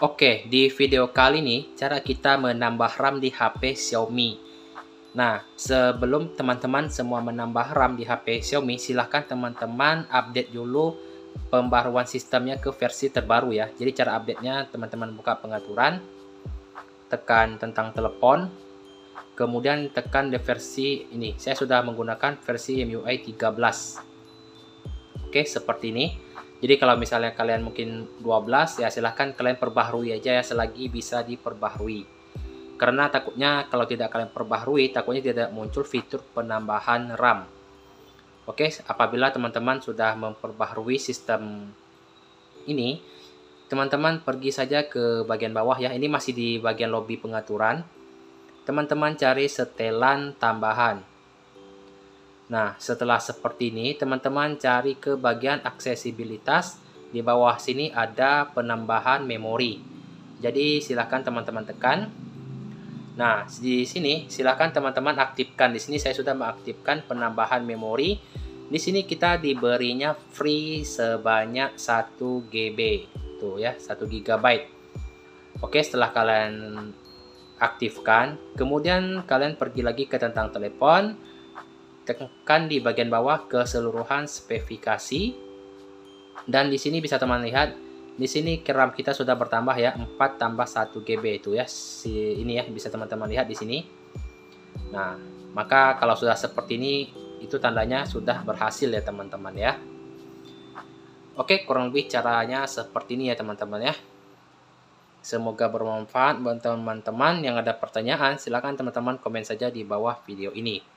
Oke, di video kali ini cara kita menambah RAM di HP Xiaomi. Nah, sebelum teman-teman semua menambah RAM di HP Xiaomi, silahkan teman-teman update dulu pembaruan sistemnya ke versi terbaru ya. Jadi cara update-nya teman-teman buka pengaturan, tekan tentang telepon, kemudian tekan di versi ini. Saya sudah menggunakan versi MIUI 13. Oke, seperti ini. Jadi kalau misalnya kalian mungkin 12 ya silahkan kalian perbaharui aja ya selagi bisa diperbaharui. Karena takutnya kalau tidak kalian perbaharui takutnya tidak muncul fitur penambahan RAM. Oke, apabila teman-teman sudah memperbaharui sistem ini, teman-teman pergi saja ke bagian bawah ya. Ini masih di bagian lobby pengaturan. Teman-teman cari setelan tambahan. Nah, setelah seperti ini, teman-teman cari ke bagian aksesibilitas. Di bawah sini ada penambahan memori. Jadi, silahkan teman-teman tekan. Nah, di sini silahkan teman-teman aktifkan. Di sini saya sudah mengaktifkan penambahan memori. Di sini kita diberinya free sebanyak 1 GB. Tuh ya, 1 GB. Oke, setelah kalian aktifkan, kemudian kalian pergi lagi ke tentang telepon tekan di bagian bawah keseluruhan spesifikasi. Dan di sini bisa teman lihat di sini RAM kita sudah bertambah ya 4 tambah 1 GB itu ya. Si ini ya bisa teman-teman lihat di sini. Nah maka kalau sudah seperti ini itu tandanya sudah berhasil ya teman-teman ya. Oke kurang lebih caranya seperti ini ya teman-teman ya. Semoga bermanfaat buat teman-teman. Yang ada pertanyaan silahkan teman-teman komen saja di bawah video ini